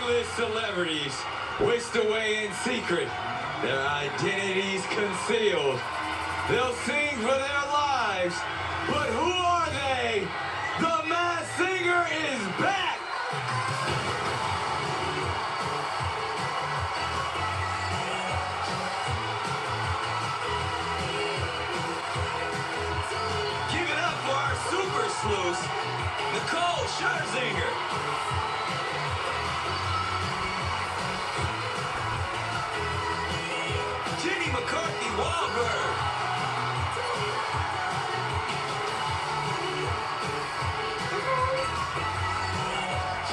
A-list celebrities whisked away in secret, their identities concealed. They'll sing for their lives, but who are they? The Masked Singer is back! Give it up for our super sleuth, Nicole Scherzinger. Wahlberg.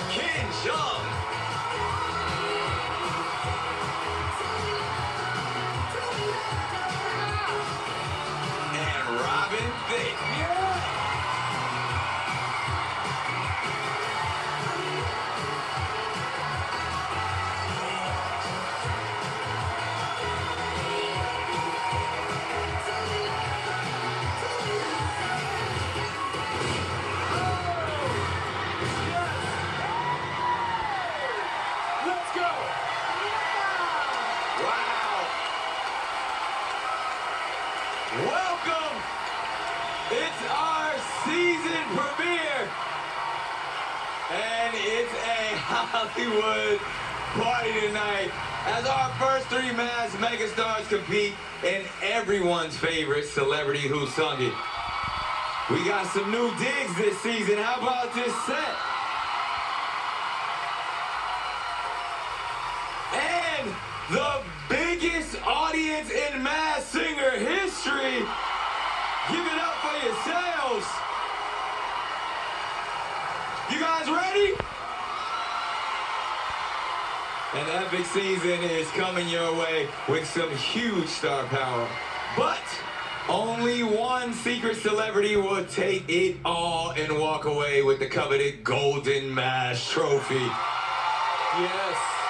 Ken Jeong. Welcome. It's our season premiere. And it's a Hollywood party tonight as our first three masked megastars compete in everyone's favorite celebrity who sung it. We got some new digs this season. How about this set? and the biggest audience in Mass. Give it up for yourselves. You guys ready? An epic season is coming your way with some huge star power. But only one secret celebrity will take it all and walk away with the coveted Golden Mask Trophy. Yes.